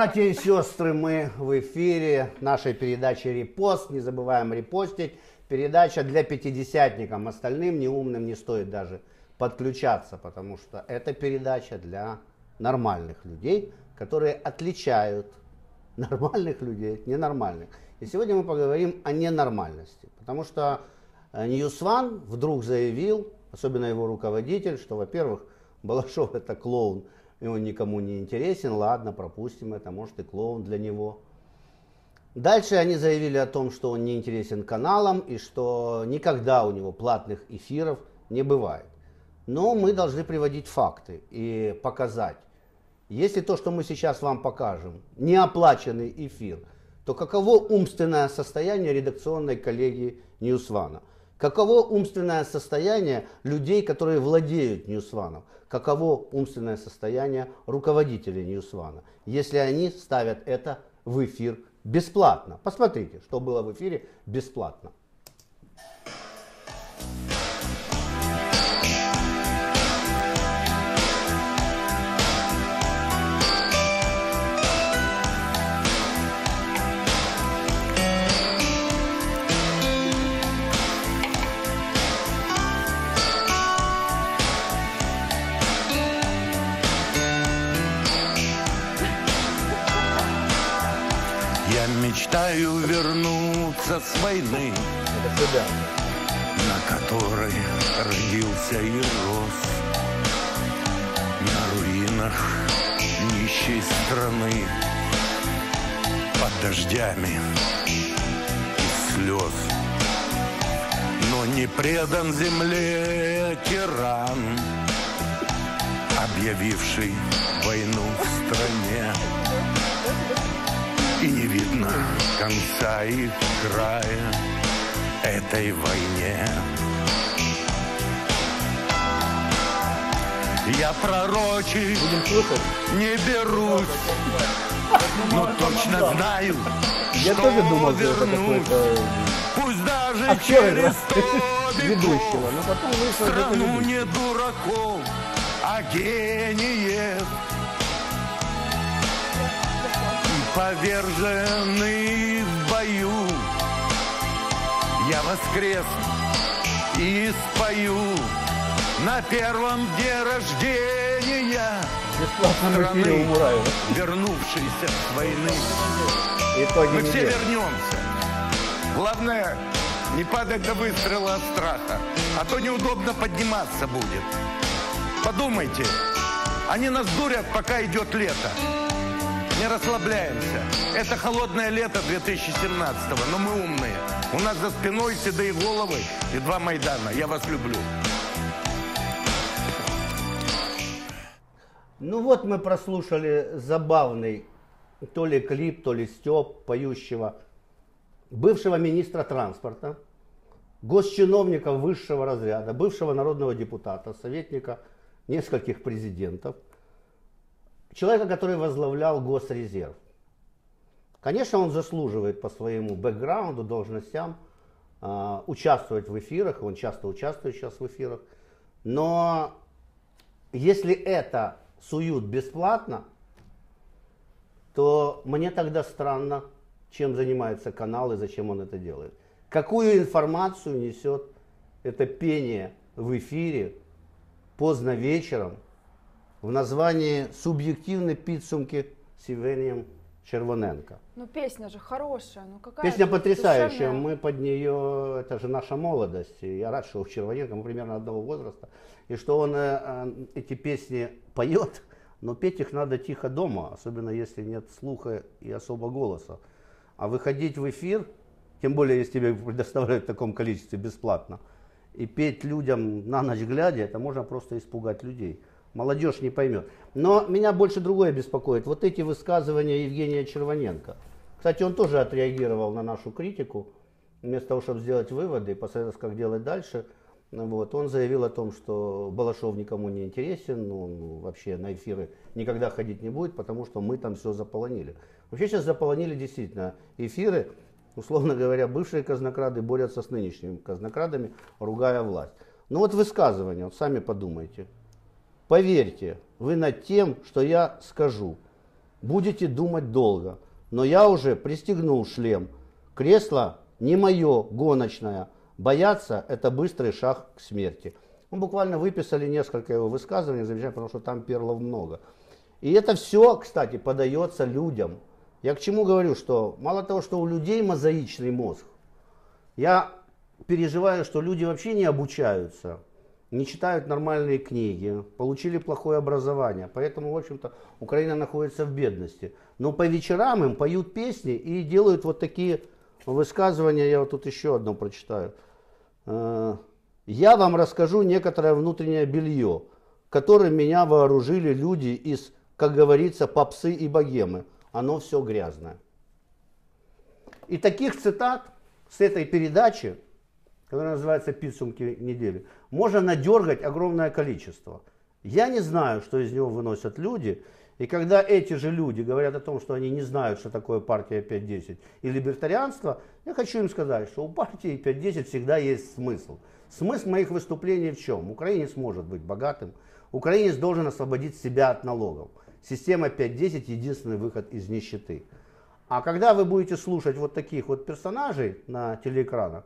Братья и сестры, мы в эфире нашей передачи «Репост». Не забываем репостить. Передача для пятидесятникам. Остальным неумным не стоит даже подключаться, потому что это передача для нормальных людей, которые отличают нормальных людей от ненормальных. И сегодня мы поговорим о ненормальности, потому что Ньюсван вдруг заявил, особенно его руководитель, что, во-первых, Балашов это клоун, и он никому не интересен, ладно, пропустим это, может и клоун для него. Дальше они заявили о том, что он не интересен каналам и что никогда у него платных эфиров не бывает. Но мы должны приводить факты и показать. Если то, что мы сейчас вам покажем, не оплаченный эфир, то каково умственное состояние редакционной коллегии Ньюсвана? Каково умственное состояние людей, которые владеют Ньюсваном? Каково умственное состояние руководителей Ньюсвана, если они ставят это в эфир бесплатно? Посмотрите, что было в эфире бесплатно. Мечтаю вернуться с войны, на которой родился и рос. На руинах нищей страны, под дождями и слез. Но не предан земле тиран, объявивший войну в стране. Конца и края этой войне. Я пророчить не берусь, но точно знаю, Я что тоже думал, это вернусь. какой-то Пусть даже актер через сто веков это страну не дураков, а гениев. И поверженный в бою я воскресну и спою на первом дне рождения страны, вернувшейся с войны. Итоги Мы все вернемся. Главное, не падать до выстрела от страха, а то неудобно подниматься будет. Подумайте, они нас дурят, пока идет лето. Не расслабляемся. Это холодное лето 2017 но мы умные. У нас за спиной седые головы и два Майдана. Я вас люблю. Ну вот мы прослушали забавный то ли клип, то ли степ поющего бывшего министра транспорта, госчиновника высшего разряда, бывшего народного депутата, советника нескольких президентов, человека, который возглавлял Госрезерв. Конечно, он заслуживает по своему бэкграунду, должностям а, участвовать в эфирах, он часто участвует сейчас в эфирах, но если это суют бесплатно, то мне тогда странно, чем занимается канал и зачем он это делает. Какую информацию несет это пение в эфире поздно вечером в названии «Субъективные підсумки с Евгением Червоненко». Ну песня же хорошая, ну какая Песня же потрясающая, душевная. мы под нее, это же наша молодость. И я рад, что у Червоненко мы примерно одного возраста. И что он э, э, эти песни поет, но петь их надо тихо дома, особенно если нет слуха и особо голоса. А выходить в эфир, тем более если тебе предоставляют в таком количестве бесплатно, и петь людям на ночь глядя, это можно просто испугать людей. Молодежь не поймет. Но меня больше другое беспокоит. Вот эти высказывания Евгения Червоненко. Кстати, он тоже отреагировал на нашу критику. Вместо того, чтобы сделать выводы и посоветовать, как делать дальше, вот, он заявил о том, что Балашов никому не интересен, он вообще на эфиры никогда ходить не будет, потому что мы там все заполонили. Вообще сейчас заполонили действительно эфиры, условно говоря, бывшие казнокрады борются с нынешними казнокрадами, ругая власть. Ну вот высказывание, вот сами подумайте. Поверьте, вы над тем, что я скажу. будете думать долго. Но я уже пристегнул шлем. Кресло не мое, гоночное. Бояться – это быстрый шаг к смерти. Мы буквально выписали несколько его высказываний, замечательно, потому что там перлов много. И это все, кстати, подается людям. Я к чему говорю, что мало того, что у людей мозаичный мозг, я переживаю, что люди вообще не обучаются, не читают нормальные книги, получили плохое образование. Поэтому, в общем-то, Украина находится в бедности. Но по вечерам им поют песни и делают вот такие высказывания. Я вот тут еще одно прочитаю. Э, Я вам расскажу некоторое внутреннее белье, которым меня вооружили люди из, как говорится, попсы и богемы. Оно все грязное. И таких цитат с этой передачи, которая называется «Підсумки недели», можно надергать огромное количество. Я не знаю, что из него выносят люди. И когда эти же люди говорят о том, что они не знают, что такое партия 5.10 и либертарианство, я хочу им сказать, что у партии 5.10 всегда есть смысл. Смысл моих выступлений в чем? Украинец может быть богатым. Украинец должен освободить себя от налогов. Система 5.10 единственный выход из нищеты. А когда вы будете слушать вот таких вот персонажей на телеэкранах,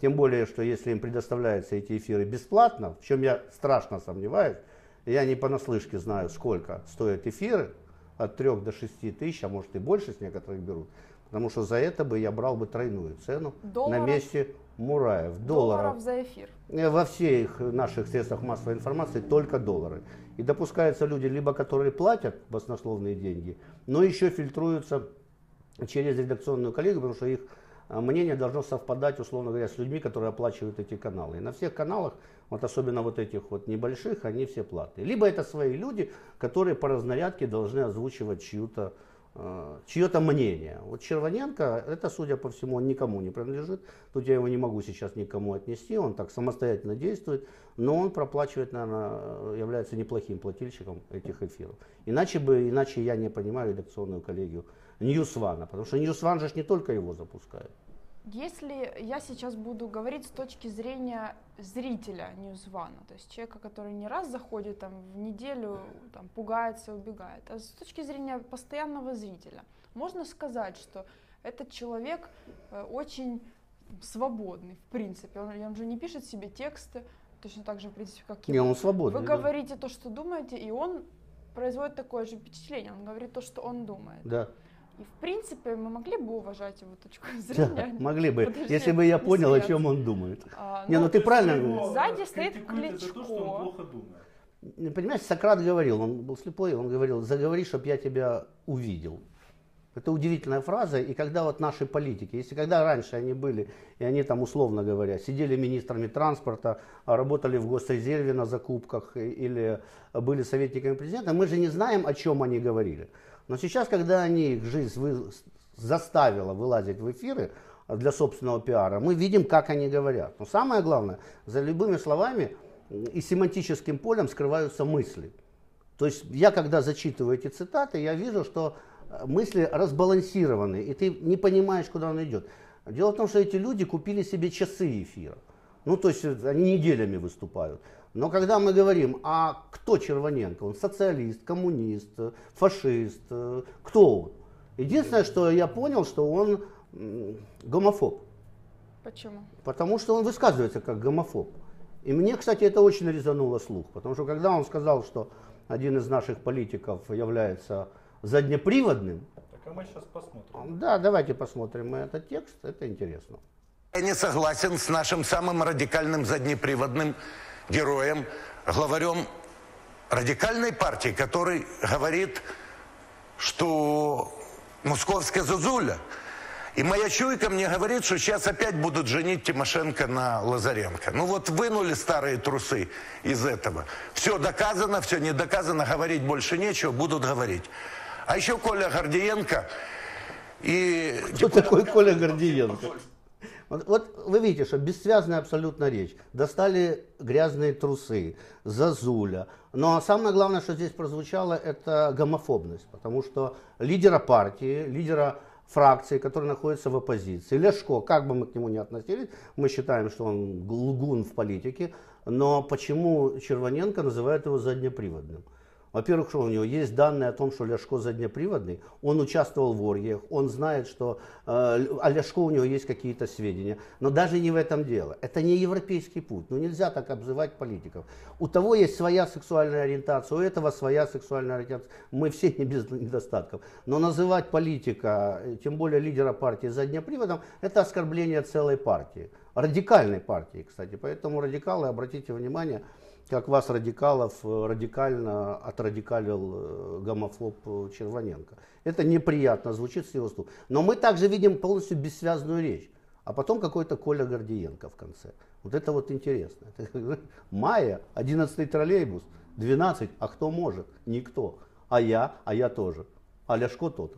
тем более, что если им предоставляются эти эфиры бесплатно, в чем я страшно сомневаюсь, я не понаслышке знаю, сколько стоят эфиры, от 3 до 6 тысяч, а может и больше с некоторых берут. Потому что за это бы я брал бы тройную цену Долларов? на месте Мураев. Долларов. Долларов за эфир. Э, Во всех наших средствах массовой информации только доллары. И допускаются люди, либо которые платят баснословные деньги, но еще фильтруются через редакционную коллегию, потому что их мнение должно совпадать, условно говоря, с людьми, которые оплачивают эти каналы. И на всех каналах, вот особенно вот этих вот небольших, они все платные. Либо это свои люди, которые по разнарядке должны озвучивать чью-то э, чье-то мнение. Вот Червоненко, это, судя по всему, он никому не принадлежит. Тут я его не могу сейчас никому отнести, он так самостоятельно действует, но он проплачивает, наверное, является неплохим плательщиком этих эфиров. Иначе бы, иначе я не понимаю редакционную коллегию Ньюсвана, потому что Ньюсван же не только его запускает. Если я сейчас буду говорить с точки зрения зрителя Ньюзвана, то есть человека, который не раз заходит там, в неделю, там, пугается, убегает, а с точки зрения постоянного зрителя, можно сказать, что этот человек э, очень свободный, в принципе. Он, он же не пишет себе тексты, точно так же, в принципе, как и Не, он свободный. Вы да. говорите то, что думаете, и он производит такое же впечатление. Он говорит то, что он думает. Да. И в принципе мы могли бы уважать его точку Да, зрения. могли бы, Подожди, если бы я понял, о смеяться. чем он думает. А, Не, ну ты То есть правильно говоришь. Сзади стоит за то, что Кличко. он плохо думает. Понимаешь, Сократ говорил, он был слепой, он говорил, заговори, чтобы я тебя увидел. Это удивительная фраза, и когда вот наши политики, если когда раньше они были, и они там, условно говоря, сидели министрами транспорта, а работали в госрезерве на закупках или были советниками президента, мы же не знаем, о чем они говорили. Но сейчас, когда они, их жизнь вы- заставила вылазить в эфиры для собственного пиара, мы видим, как они говорят. Но самое главное, за любыми словами и семантическим полем скрываются мысли. То есть я, когда зачитываю эти цитаты, я вижу, что э, мысли разбалансированы, и ты не понимаешь, куда он идет. Дело в том, что эти люди купили себе часы эфира. Ну, то есть э, они неделями выступают. Но когда мы говорим, а кто Червоненко? Он социалист, коммунист, фашист, э, кто он? Единственное, что я понял, что он гомофоб. Почему? Потому что он высказывается как гомофоб. И мне, кстати, это очень резануло слух. Потому что когда он сказал, что один из наших политиков является заднеприводным, Так а мы сейчас посмотрим. да, давайте посмотрим этот текст, это интересно. Я не согласен с нашим самым радикальным заднеприводным героем, главарем радикальной партии, который говорит, что московская зазуля. И моя чуйка мне говорит, что сейчас опять будут женить Тимошенко на Лазаренко. Ну вот вынули старые трусы из этого. Все доказано, все не доказано, говорить больше нечего, будут говорить. А еще Коля Гордиенко и Кто такой Коля Гордиенко? Вот, вот вы видите, что бессвязная абсолютно речь. Достали грязные трусы, зазуля. Но самое главное, что здесь прозвучало, это гомофобность. Потому что лидера партии, лидера фракции, который находится в оппозиции, Ляшко, как бы мы к нему ни относились, мы считаем, что он лгун в политике, но почему Червоненко называют его заднеприводным? Во-первых, что у него есть данные о том, что Ляшко заднеприводный, он участвовал в оргиях, он знает, что э, о Ляшко у него есть какие-то сведения. Но даже не в этом дело. Это не европейский путь. Ну нельзя так обзывать политиков. У того есть своя сексуальная ориентация, у этого своя сексуальная ориентация. Мы все не без недостатков. Но называть политика, тем более лидера партии заднеприводом, это оскорбление целой партии. Радикальной партии, кстати. Поэтому радикалы, обратите внимание, как вас, радикалов, радикально отрадикалил э, гомофоб э, Червоненко. Это неприятно звучит с его уст. Но мы также видим полностью бессвязную речь. А потом какой-то Коля Гордиенко в конце. Вот это вот интересно. Майя, 11 троллейбус, 12, а кто может? Никто. А я, а я тоже. А Ляшко тот.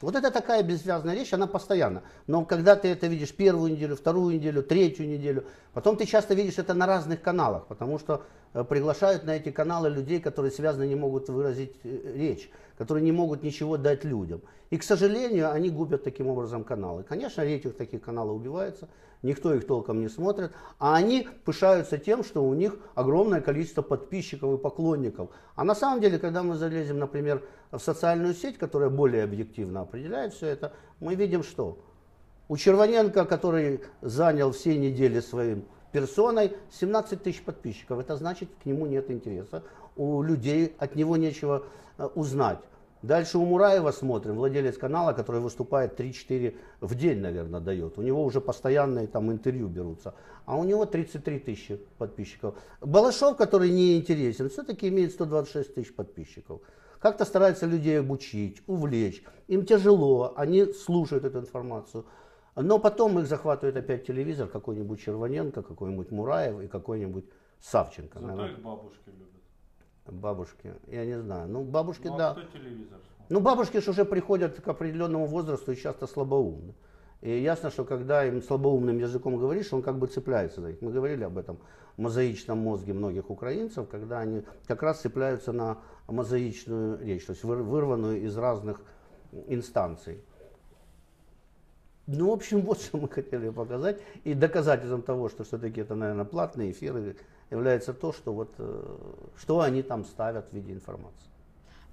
Вот это такая бессвязная речь, она постоянно. Но когда ты это видишь первую неделю, вторую неделю, третью неделю, потом ты часто видишь это на разных каналах, потому что э, приглашают на эти каналы людей, которые связаны не могут выразить э, речь, которые не могут ничего дать людям. И, к сожалению, они губят таким образом каналы. Конечно, рейтинг таких каналов убивается, никто их толком не смотрит, а они пышаются тем, что у них огромное количество подписчиков и поклонников. А на самом деле, когда мы залезем, например, в социальную сеть, которая более объективно определяет все это, мы видим, что у Червоненко, который занял все недели своим персоной, 17 тысяч подписчиков. Это значит, к нему нет интереса. У людей от него нечего э, узнать. Дальше у Мураева смотрим, владелец канала, который выступает 3-4 в день, наверное, дает. У него уже постоянные там интервью берутся. А у него 33 тысячи подписчиков. Балашов, который не интересен, все-таки имеет 126 тысяч подписчиков. Как-то старается людей обучить, увлечь. Им тяжело, они слушают эту информацию. Но потом их захватывает опять телевизор, какой-нибудь Червоненко, какой-нибудь Мураев и какой-нибудь Савченко. Зато их бабушки любят. Бабушки, я не знаю. Ну, бабушки, Ну, а да. кто телевизор? Ну, бабушки же уже приходят к определенному возрасту и часто слабоумны. И ясно, что когда им слабоумным языком говоришь, он как бы цепляется за них. Мы говорили об этом мозаичном мозге многих украинцев, когда они как раз цепляются на мозаичную речь, то есть выр- вырванную из разных инстанций. Ну, в общем, вот что мы хотели показать. И доказательством того, что все-таки это, наверное, платные эфиры, является то, что вот, э, что они там ставят в виде информации.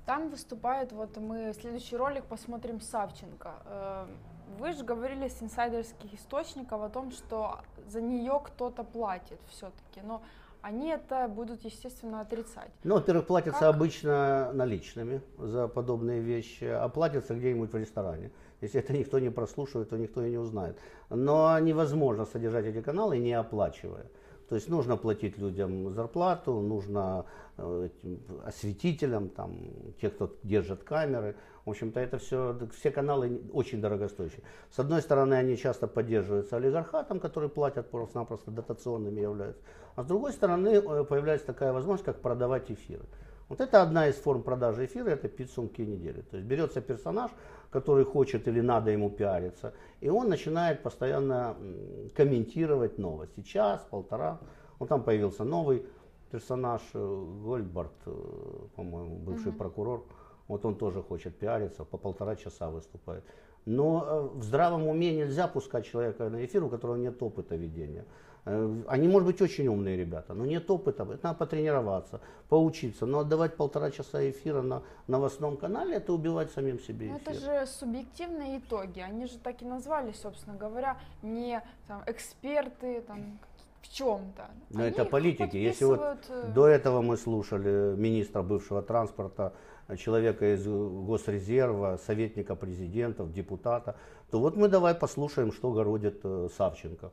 Там выступает, вот мы следующий ролик посмотрим Савченко. Э, Вы же говорили с инсайдерских источников о том, что за нее кто-то платит все-таки, но они это будут, естественно, отрицать. Ну, во-первых, платятся Как? обычно наличными за подобные вещи, а платятся где-нибудь в ресторане. Если это никто не прослушивает, то никто и не узнает. Но невозможно содержать эти каналы, не оплачивая. То есть нужно платить людям зарплату, нужно э, осветителям, там, те, кто держит камеры. В общем-то, это все, все каналы очень дорогостоящие. С одной стороны, они часто поддерживаются олигархатом, которые платят просто-напросто дотационными являются. А с другой стороны, э, появляется такая возможность, как продавать эфиры. Вот это одна из форм продажи эфира, это подсумки недели. То есть берется персонаж, который хочет или надо ему пиариться, и он начинает постоянно комментировать новости. Час, полтора. Вот там появился новый персонаж, э, Гольдбарт, э, по-моему, бывший прокурор. Вот он тоже хочет пиариться, по полтора часа выступает. Но э, в здравом уме нельзя пускать человека на эфир, у которого нет опыта ведения. Э, Они, может быть, очень умные ребята, но нет опыта. Это надо потренироваться, поучиться. Но отдавать полтора часа эфира на новостном канале, это убивать самим себе Ну, эфир. это же субъективные итоги. Они же так и назвали, собственно говоря, не там, эксперты там, в чем-то. Но это политики. Если вот э, до этого мы слушали министра бывшего транспорта, человека из Госрезерва, советника президентов, депутата, то вот мы давай послушаем, что городит э, Савченко.